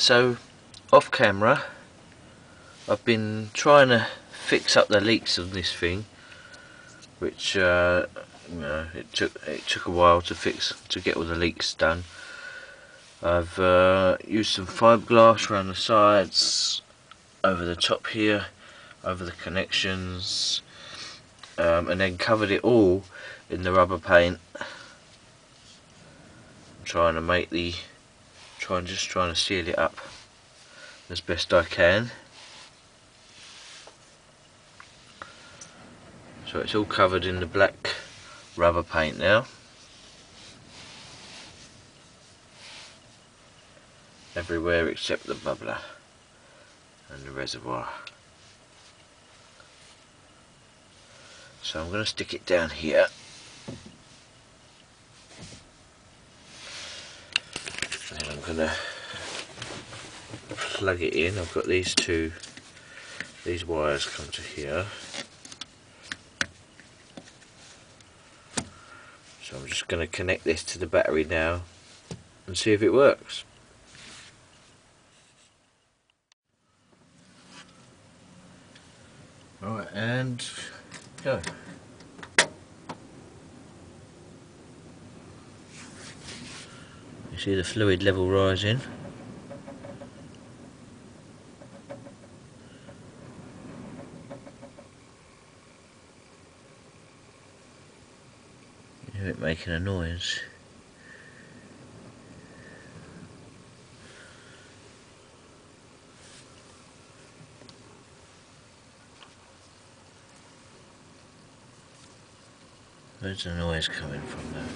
So off camera, I've been trying to fix up the leaks of this thing, which uh, you know it took it took a while to fix to get all the leaks done. I've uh, used some fiberglass around the sides, over the top here, over the connections, um, and then covered it all in the rubber paint. I'm trying to make the trying just trying to seal it up as best I can. So it's all covered in the black rubber paint now. Everywhere except the bubbler and the reservoir. So I'm going to stick it down here. To plug it in. I've got these two, these wires come to here. So I'm just going to connect this to the battery now and see if it works. Right, and go. See the fluid level rising. You hear it making a noise. Where's the noise coming from now?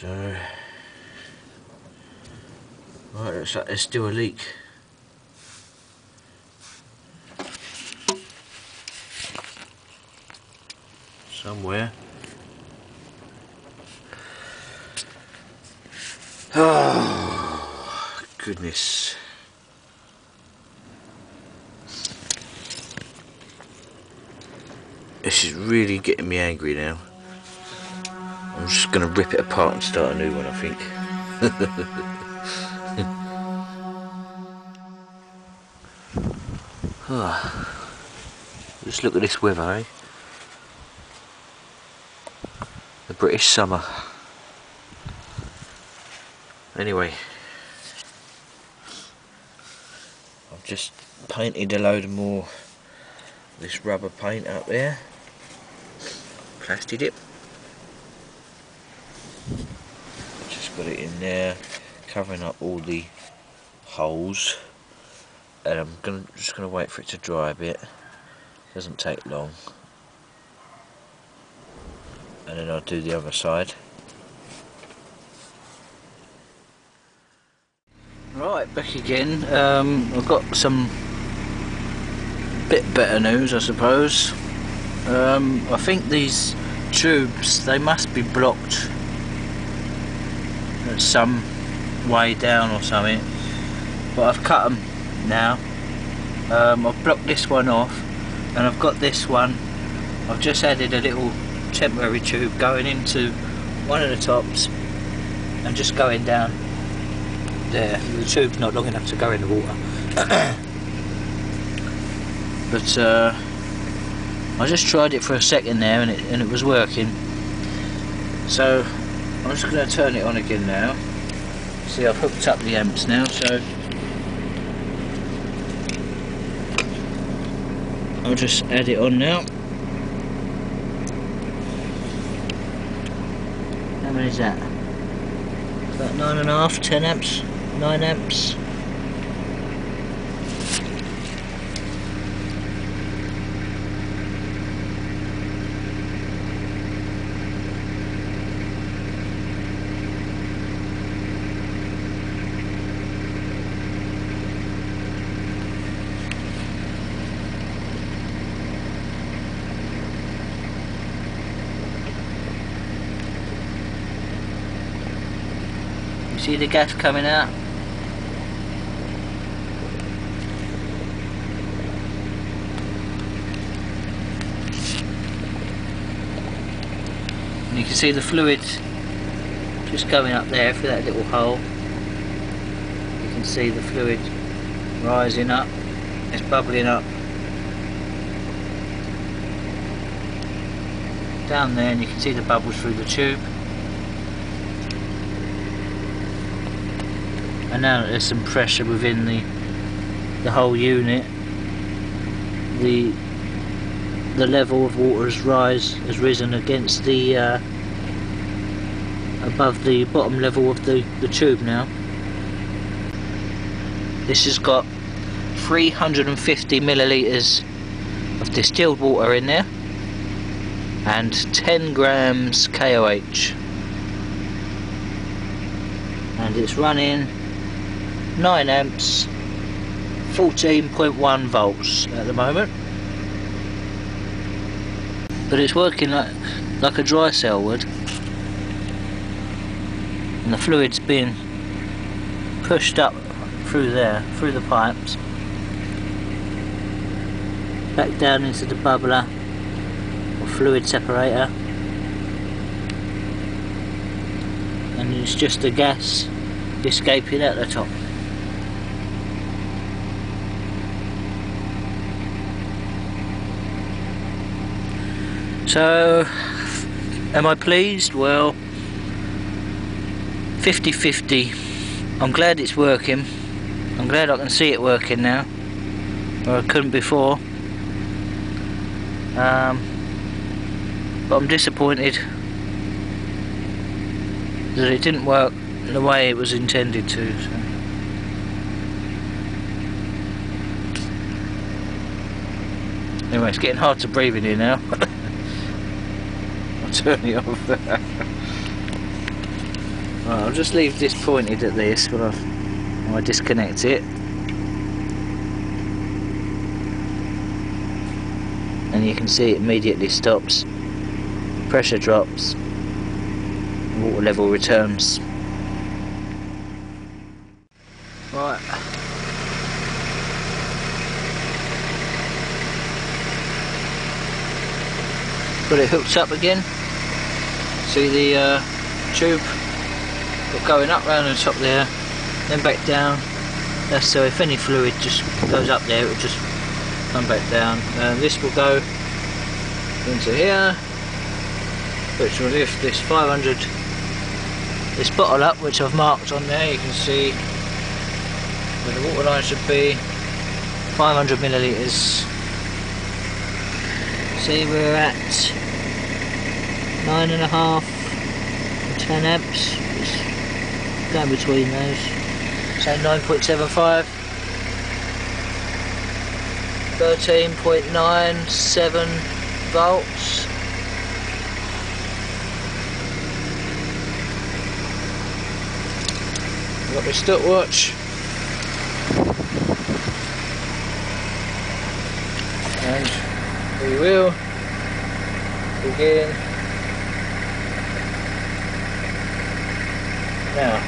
So, right, looks like there's still a leak. Somewhere. Oh, goodness. This is really getting me angry now. I'm just going to rip it apart and start a new one, I think. oh. Just look at this weather, eh? The British summer. Anyway, I've just painted a load more this rubber paint up there, plastered it, just got it in there, covering up all the holes, and I'm gonna just gonna wait for it to dry a bit. Doesn't take long, and then I'll do the other side. Right, back again. Um, I've got some bit better news, I suppose. Um, I think these tubes, they must be blocked some way down or something. But I've cut them now. Um, I've blocked this one off, and I've got this one. I've just added a little temporary tube going into one of the tops and just going down there. The tube's not long enough to go in the water. but uh, I just tried it for a second there and it, and it was working. So I'm just going to turn it on again now. See I've hooked up the amps now so I'll just add it on now. How many is that? About nine and a half, ten amps. 9 amps. See the gas coming out. And you can see the fluids just going up there through that little hole. You can see the fluid rising up. It's bubbling up. Down there and you can see the bubbles through the tube. And now that there's some pressure within the the whole unit, the the level of water has rise has risen against the uh, above the bottom level of the, the tube now. This has got 350 millilitres of distilled water in there and 10 grams KOH and it's running 9 amps 14.1 volts at the moment. But it's working like like a dry cell would. And the fluid's being pushed up through there through the pipes. Back down into the bubbler or fluid separator. And it's just the gas escaping at the top So, am I pleased? Well, 50-50. I'm glad it's working. I'm glad I can see it working now. Or I couldn't before. Um, but I'm disappointed that it didn't work the way it was intended to. So. Anyway, it's getting hard to breathe in here now. I'll turn it off there. Right, I'll just leave this pointed at this when I, I disconnect it. And you can see it immediately stops. Pressure drops. Water level returns. Right. Got it hooked up again. See the uh, tube going up round the top there, then back down. That's so if any fluid just goes up there, it will just come back down. And this will go into here, which will lift this 500 this bottle up, which I've marked on there. You can see where the water line should be. 500 millilitres. See we're at nine and a half, 10 amps. It's going between those. So 9.75. 13.97 volts. Got my stopwatch. And we will begin now.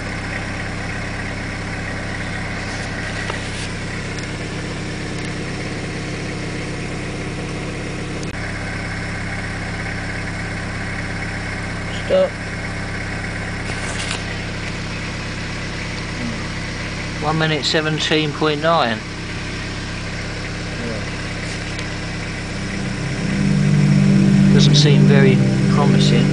Stop. One minute seventeen point nine. Doesn't seem very promising.